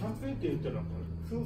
100円って言ったらこれ